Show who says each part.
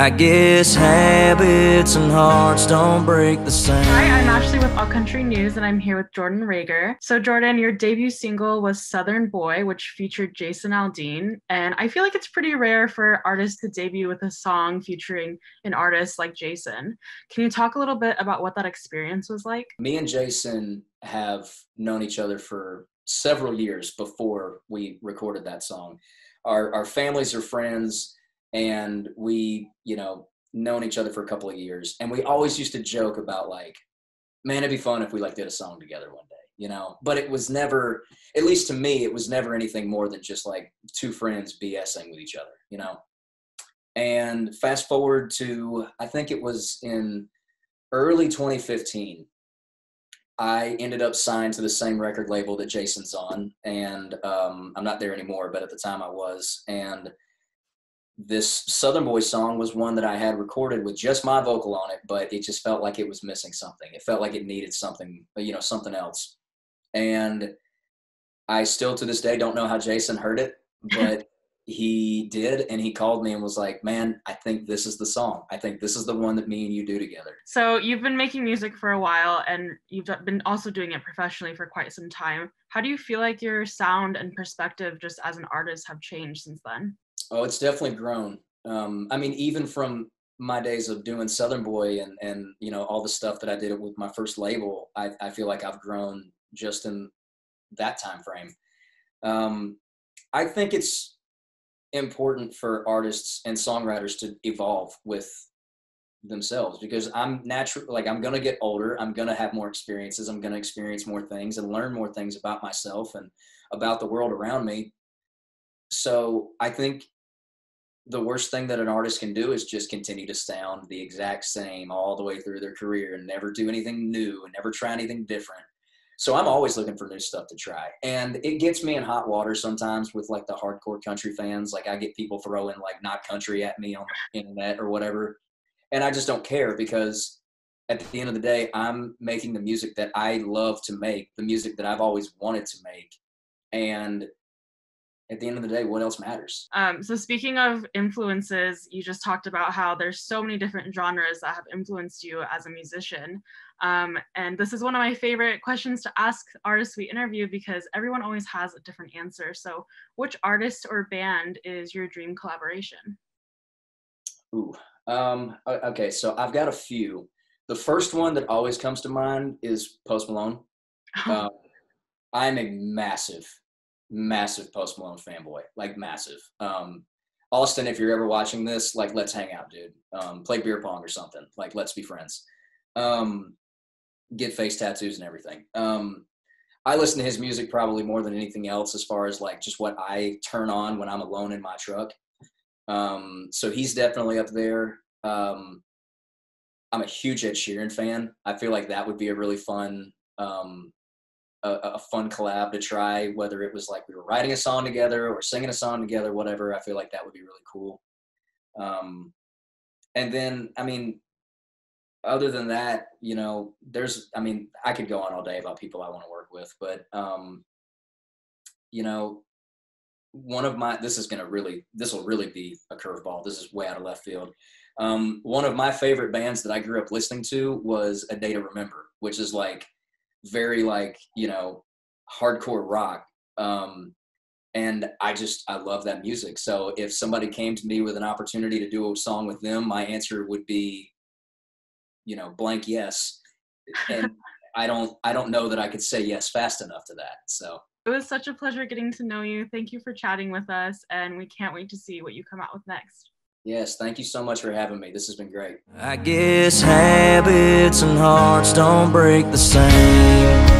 Speaker 1: I guess habits and hearts don't break the same.
Speaker 2: Hi, I'm Ashley with All Country News, and I'm here with Jordan Rager. So, Jordan, your debut single was Southern Boy, which featured Jason Aldean. And I feel like it's pretty rare for artists to debut with a song featuring an artist like Jason. Can you talk a little bit about what that experience was like?
Speaker 3: Me and Jason have known each other for several years before we recorded that song. Our, our families are friends and we you know known each other for a couple of years and we always used to joke about like man it'd be fun if we like did a song together one day you know? But it was never at least to me it was never anything more than just like two friends bsing with each other you know? And fast forward to i think it was in early 2015 i ended up signed to the same record label that jason's on and um, i'm not there anymore but at the time i was and this Southern Boy song was one that I had recorded with just my vocal on it, but it just felt like it was missing something. It felt like it needed something, you know, something else. And I still to this day don't know how Jason heard it, but he did. And he called me and was like, man, I think this is the song. I think this is the one that me and you do together.
Speaker 2: So you've been making music for a while and you've been also doing it professionally for quite some time. How do you feel like your sound and perspective just as an artist have changed since then?
Speaker 3: Oh, it's definitely grown. Um, I mean, even from my days of doing Southern Boy and and you know all the stuff that I did with my first label, I, I feel like I've grown just in that time frame. Um, I think it's important for artists and songwriters to evolve with themselves because I'm natural like I'm to get older, I'm to have more experiences, I'm to experience more things and learn more things about myself and about the world around me. So, I think the worst thing that an artist can do is just continue to sound the exact same all the way through their career and never do anything new and never try anything different. So I'm always looking for new stuff to try. And it gets me in hot water sometimes with like the hardcore country fans. Like I get people throwing like not country at me on the internet or whatever. And I just don't care because at the end of the day, I'm making the music that I love to make, the music that I've always wanted to make. And at the end of the day, what else matters?
Speaker 2: Um, so speaking of influences, you just talked about how there's so many different genres that have influenced you as a musician. Um, and this is one of my favorite questions to ask artists we interview because everyone always has a different answer. So which artist or band is your dream collaboration?
Speaker 3: Ooh, um, okay. So I've got a few. The first one that always comes to mind is Post Malone. Uh, I'm a massive massive Post Malone fanboy, like massive. Um, Austin, if you're ever watching this, like let's hang out, dude. Um, play beer pong or something. Like let's be friends. Um, get face tattoos and everything. Um, I listen to his music probably more than anything else, as far as like just what I turn on when I'm alone in my truck. Um, so he's definitely up there. Um, I'm a huge Ed Sheeran fan. I feel like that would be a really fun um, a, a, fun collab to try, whether it was like we were writing a song together or singing a song together, whatever. I feel like that would be really cool. Um, and then, I mean, other than that, you know, there's, I mean, I could go on all day about people I want to work with, but, um, you know, one of my, this is going to really, this will really be a curveball. This is way out of left field. Um, one of my favorite bands that I grew up listening to was A Day to Remember, which is like, very like you know hardcore rock um and i just i love that music. So if somebody came to me with an opportunity to do a song with them my answer would be you know blank yes. And i don't i don't know that i could say yes fast enough to that so.
Speaker 2: It was such a pleasure getting to know you. Thank you for chatting with us and we can't wait to see what you come out with next
Speaker 3: Yes, thank you so much for having me. This has been great.
Speaker 1: I guess habits and hearts don't break the same.